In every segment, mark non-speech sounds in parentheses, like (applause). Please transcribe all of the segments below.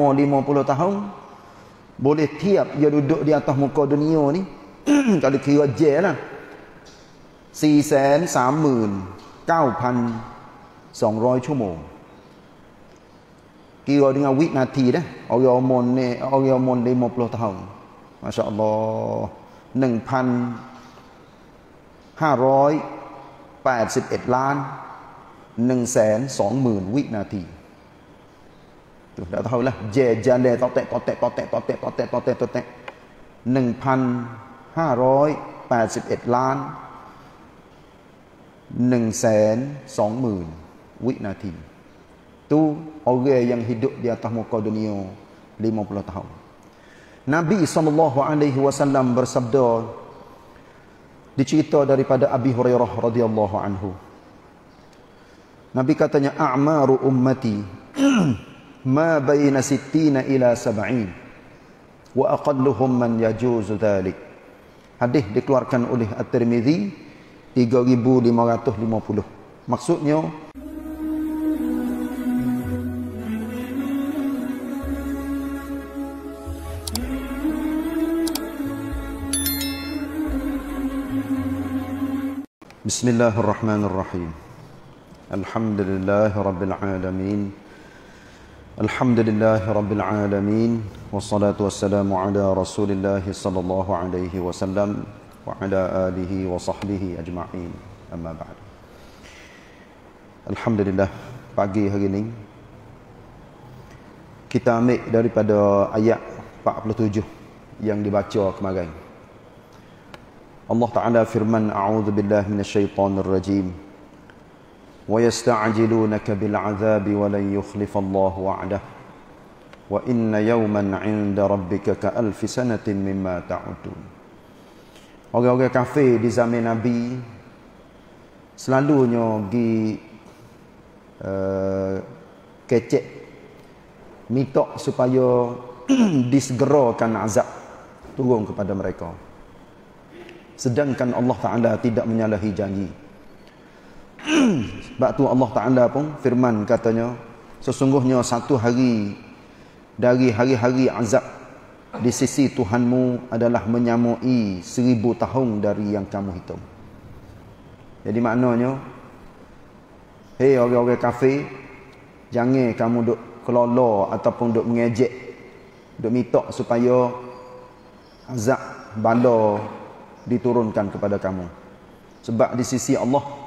umur 50 tahun boleh tiap dia duduk di atas muka dunia ni kalau kira je lah 439,200 ชั่วโมง kira dengan วินาทีนะ orang umur ni orang umur 50 tahun masya-Allah 1,581 ล้าน120,000 วินาที tu dah tahu lah je jalan totek totek totek totek totek totek totek 1,581 ล้าน1แสน2หมื่นวินาที tu orang yang hidup di atas muka dunia 50 tahun Nabi SAW bersabda dicerita daripada Abi Hurairah radhiyallahu anhu Nabi katanya a'maru ummati (clears throat) ma baina sittina ila sab'in wa aqalluhum man yajuzu dhalik hadis dikeluarkan oleh at-tirmizi 3550 maksudnya Bismillahirrahmanirrahim. Alhamdulillahirabbil alamin. الحمد لله رب العالمين والصلاة والسلام على رسول الله صلى الله عليه وسلم وعلى آله وصحبه أجمعين أما بعد الحمد لله pagi hari ini kita ambil daripada ayat 47 yang dibaca kemarin Allah Ta'ala firman A'udhu billahi minasyaitanir rajim ويستعجلونك بالعذاب ولن يخلف الله وعده وإن يوما عند ربك كألف سنة مما تعدون Orang-orang kafir di zaman Nabi selalunya pergi uh, kecek minta supaya (clears throat) disegerakan azab turun kepada mereka. Sedangkan Allah Taala tidak menyalahi janji. (clears throat) Sebab tu Allah Ta'ala pun firman katanya Sesungguhnya satu hari Dari hari-hari azab Di sisi Tuhanmu adalah menyamui Seribu tahun dari yang kamu hitung. Jadi maknanya Hei orang-orang kafir Jangan kamu duk kelola Ataupun duk mengejek Duk minta supaya Azab bala Diturunkan kepada kamu. Sebab di sisi Allah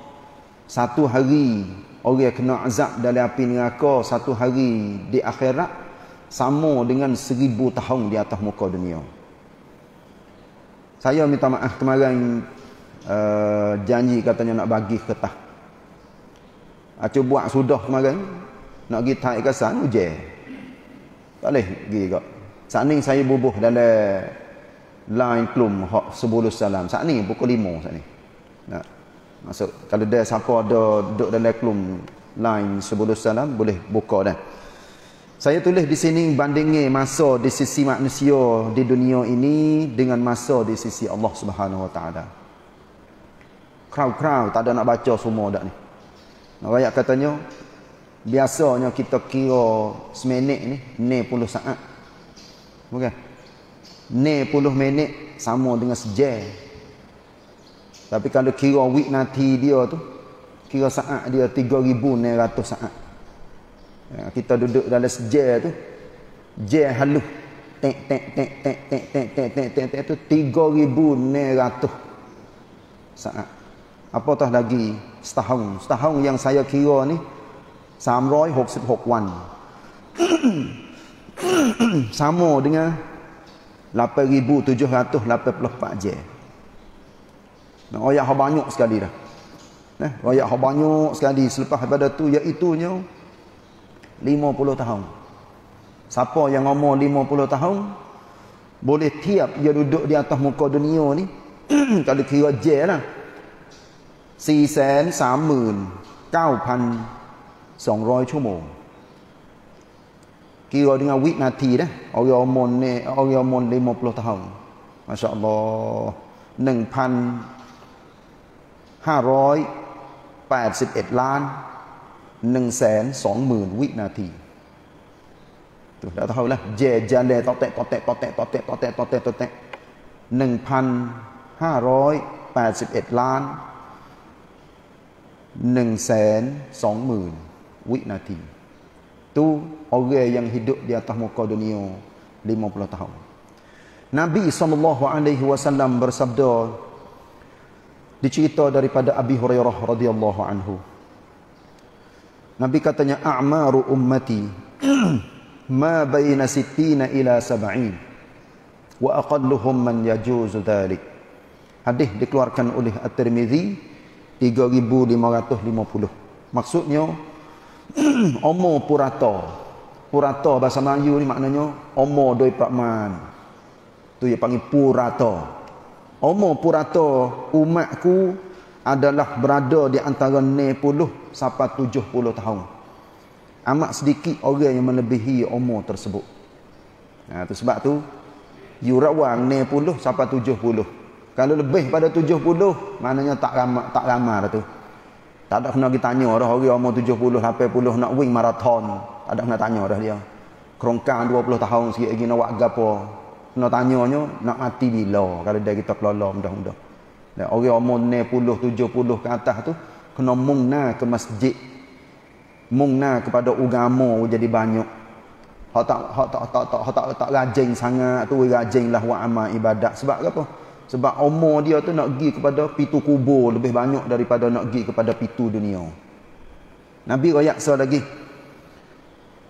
satu hari orang kena azab dalam api neraka satu hari di akhirat sama dengan seribu tahun di atas muka dunia. Saya minta maaf kemarin uh, janji katanya nak bagi ketah Acu buat sudah kemarin nak pergi taik kesan hujan tak boleh pergi kak saat ni saya bubuh dalam line klum hak sebelum salam. Saat ni pukul lima saat ni. Nak Maksud kalau dia siapa ada duduk dalam klum lain sebelum salam boleh buka dah. Saya tulis di sini bandingnya masa di sisi manusia di dunia ini dengan masa di sisi Allah Subhanahu Wa Taala. Crowd-crowd tak ada nak baca semua dak ni. Nak katanya biasanya kita kira seminit ni 60 saat. Bukan? 60 minit sama dengan sejam. Tapi kalau kira week nanti dia tu Kira saat dia 3,900 saat. Ya, Kita duduk dalam sejar tu Jer halus Tek tek tek tek tek tek tek tek tek tek tu 3,900 saat. Apatah lagi? Setahun Setahun yang saya kira ni 366 wan (clears throat) Sama dengan 8,784 jam Royak hak banyak sekali dah. Nah, royak hak banyak sekali selepas daripada tu iaitu nya 50 tahun. Siapa yang umur 50 tahun boleh tiap dia duduk di atas muka dunia ni (clears throat) kalau kira je lah. Si sen samun kau pan song roy chumo. Kira dengan wit nati dah. Orang umur ni, orang umur 50 tahun. Masya-Allah. 1000 581 ล้าน 120,000 วินาทีถูกแล้วเท่าไหร่เจจันเลตอเตะตอเตะตอเตะตอเตะตอเตะตอเตะตอเตะหนึ่งพันห้าร้อยแปดสิบเอ็ดล้านหนึ่งแสนสองหมื่นวินาที Itu orang yang hidup di atas muka dunia 50 tahun. Nabi sallallahu alaihi wasallam bersabda dicerita daripada Abi Hurairah radhiyallahu anhu. Nabi katanya a'maru ummati (clears throat) ma baina sittina ila sab'in wa aqalluhum man yajuzu dhalik. Hadis dikeluarkan oleh At-Tirmizi 3550 maksudnya (clears throat) umur purata. Purata bahasa Melayu ni maknanya umur doi prakman tu yang panggil purata umur purata umatku adalah berada di antara 60 sampai 70 tahun amat sedikit orang yang melebihi umur tersebut. Ha, tu sebab tu, you rawang 60 sampai 70. Kalau lebih pada 70, maknanya tak ramah, tak ramah dah tu. Tak ada kena kita tanya dah orang umur 70, 80 nak wing marathon. Tak ada kena tanya dah dia. Kerongkang 20 tahun sikit lagi nak buat apa. Kena tanyanya nak mati bila? Kalau dia kita kelola mudah-mudah. Dan orang umur 60, 70 ke atas tu kena mungna ke masjid. Mungna kepada agama jadi banyak. Hak tak hak tak tak tak hak tak tak rajin sangat tu rajinlah buat amal ibadat. Sebab apa? Sebab umur dia tu nak pergi kepada pitu kubur lebih banyak daripada nak pergi kepada pitu dunia. Nabi royak lagi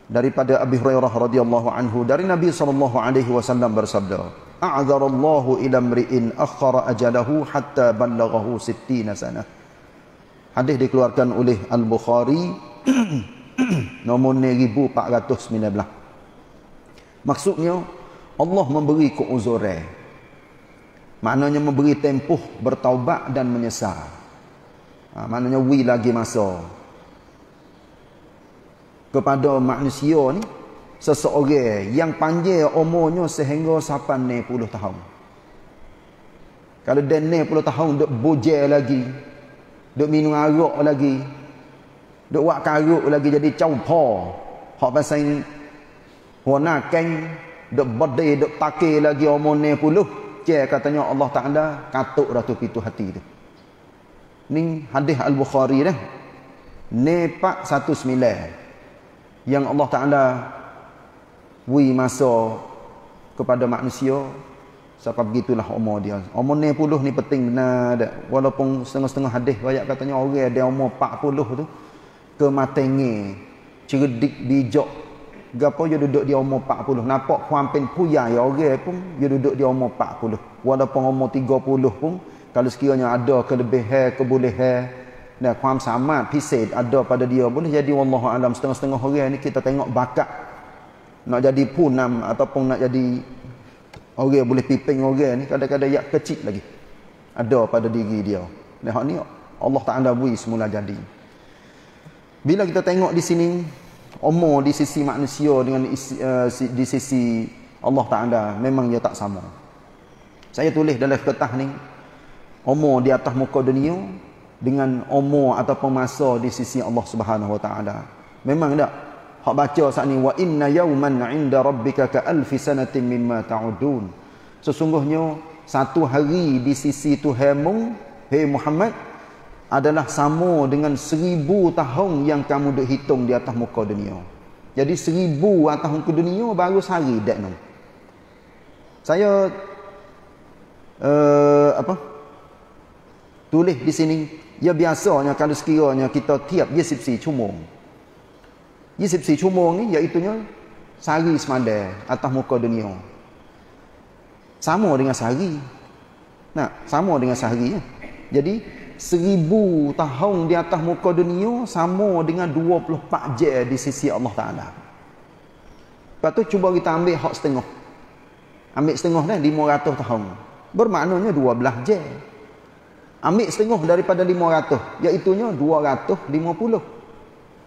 daripada Abi Hurairah radhiyallahu anhu dari Nabi sallallahu alaihi wasallam bersabda a'dzarallahu ila mri'in akhara ajalahu hatta ballaghahu 60 sanah hadis dikeluarkan oleh Al-Bukhari Nombor ni 1419. Maksudnya Allah memberi keuzuran. Maknanya memberi tempoh bertaubat dan menyesal. Ha, maknanya wi lagi masa. Kepada manusia ni seseorang yang panjang umurnya sehingga 80 tahun. Kalau dia 60 tahun duk bujel lagi, duk minum arak lagi, Duk buat karuk lagi jadi caupo. Hak pasal warna keng duk berde duk take lagi umur 90. Cek katanya Allah Taala katuk dah tu pitu hati tu. Ni hadis Al-Bukhari dah. Nepak 19 yang Allah Taala wi masa kepada manusia Siapa begitulah umur dia. Umur 90 ni penting benar dak. Walaupun setengah-setengah hadis banyak katanya orang dia umur 40 tu kematengi cerdik bijak gapo dia duduk di umur 40 nampak hampir puyah ya orang pun dia duduk di umur 40 walaupun umur 30 pun kalau sekiranya ada kelebihan kebolehan dan kuam sama pised ada pada dia boleh jadi wallahu alam setengah-setengah orang ni kita tengok bakat. Nak jadi punam ataupun nak jadi orang boleh piping orang ni kadang-kadang yak kecil lagi. Ada pada diri dia. Dan hak ni Allah Taala bui semula jadi. Bila kita tengok di sini umur di sisi manusia dengan isi, uh, di sisi Allah Taala memang dia tak sama. Saya tulis dalam kertas ni umur di atas muka dunia dengan umur ataupun masa di sisi Allah Subhanahu Wa Taala. Memang tak? Hak baca saat ni wa inna yawman 'inda rabbika ka alfi sanatin mimma ta'udun. Sesungguhnya satu hari di sisi Tuhanmu, hei Muhammad, adalah sama dengan seribu tahun yang kamu duk hitung di atas muka dunia. Jadi seribu atas muka dunia baru sehari dak nom. Saya uh, apa? Tulis di sini ya biasanya kalau sekiranya kita tiap dia sipsi cumung. Dia sipsi cumung ni iaitu nya sehari semada atas muka dunia. Sama dengan sehari. Nah, sama dengan sehari ya. Jadi seribu tahun di atas muka dunia sama dengan 24 jam di sisi Allah Ta'ala. Lepas tu cuba kita ambil hak setengah. Ambil setengah dah 500 tahun. Bermaknanya 12 jam. Ambil setengah daripada 500. Iaitunya 250.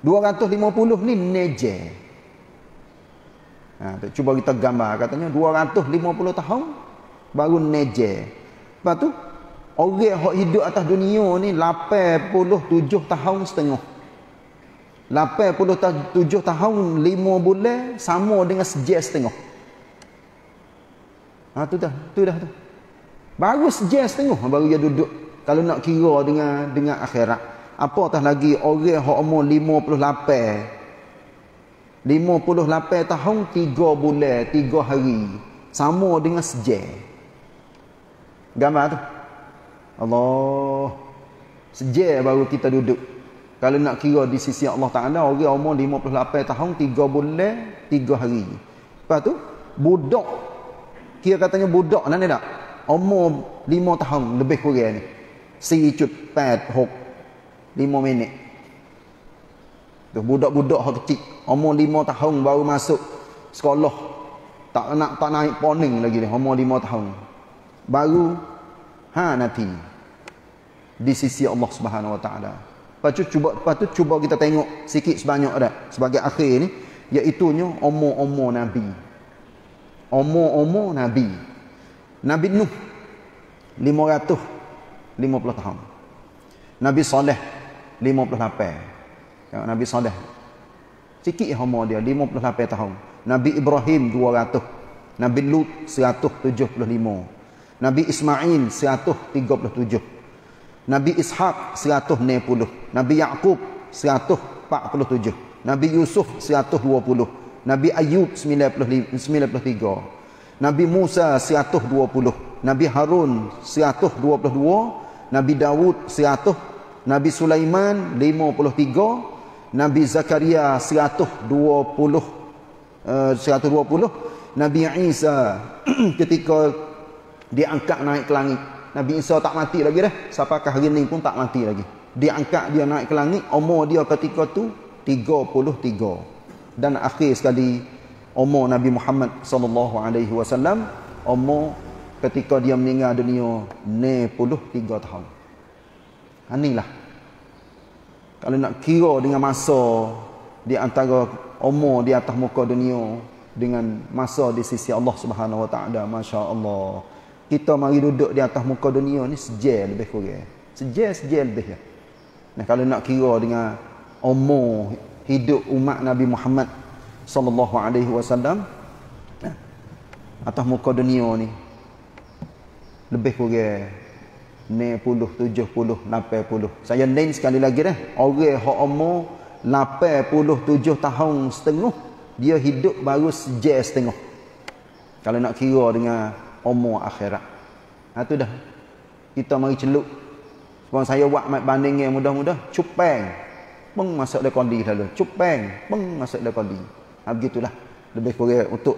250 ni neje. Ha, cuba kita gambar. Katanya 250 tahun baru neje. Lepas tu Orang yang hidup atas dunia ni 87 tahun setengah. 87 tahun 5 bulan sama dengan sejam setengah. Ha tu dah, tu dah tu. Baru sejam setengah baru dia duduk. Kalau nak kira dengan dengan akhirat. Apatah lagi orang hak umur 58 58 tahun 3 bulan 3 hari. Sama dengan sejam gambar tu? Allah. Sejam baru kita duduk. Kalau nak kira di sisi Allah Ta'ala orang umur 58 tahun 3 bulan 3 hari. Lepas tu budak kira katanya budak nak ni tak? Umur 5 tahun lebih kurang ni si cut 4 hok 5 minit Tu budak-budak hak kecil, umur lima tahun baru masuk sekolah. Tak nak tak naik poning lagi dia, umur lima tahun. Baru ha nanti di sisi Allah Subhanahu Wa Taala. Lepas cuba lepas tu cuba kita tengok sikit sebanyak dah sebagai akhir ni iaitu nya umur-umur nabi. Umur-umur nabi. Nabi Nuh 550 tahun. Nabi Saleh 58 Tengok Nabi Saleh. Sikit umur dia 58 tahun. Nabi Ibrahim 200. Nabi Lut 175. Nabi Ismail 137. Nabi Ishaq 190. Nabi Yaqub 147. Nabi Yusuf 120. Nabi Ayub 93. Nabi Musa 120. Nabi Harun 122. Nabi Dawud 100. Nabi Sulaiman 53. Nabi Zakaria 120 uh, 120 Nabi Isa (clears throat) ketika diangkat naik ke langit Nabi Isa tak mati lagi dah sampai hari ni pun tak mati lagi diangkat dia naik ke langit umur dia ketika tu 33 dan akhir sekali umur Nabi Muhammad sallallahu alaihi wasallam umur ketika dia meninggal dunia 93 tahun. Inilah kalau nak kira dengan masa di antara umur di atas muka dunia dengan masa di sisi Allah Subhanahu Wa Taala masya-Allah. Kita mari duduk di atas muka dunia ni sejam lebih kurang. Sejam sejam lebih ya. Nah kalau nak kira dengan umur hidup umat Nabi Muhammad sallallahu alaihi wasallam atas muka dunia ni lebih kurang 60, 70, 80. Saya name sekali lagi dah. Orang yang umur 87 tahun setengah, dia hidup baru sejam setengah. Kalau nak kira dengan umur akhirat. Ha tu dah. Kita mari celup. Sebab saya buat banding yang mudah-mudah, cupang. Peng masuk dia kondi lalu. Cupang, peng masuk dia kondi. Ha begitulah. Lebih kurang untuk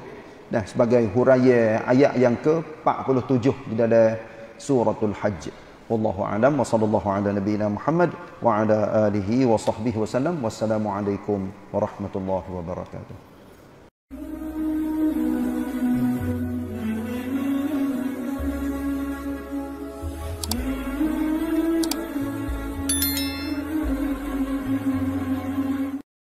dah sebagai huraya ayat yang ke-47 di dalam suratul hajj. Wallahu alam wa sallallahu ala nabiyyina muhammad wa ala alihi wa sahbihi wasallam wassalamu alaikum warahmatullahi wabarakatuh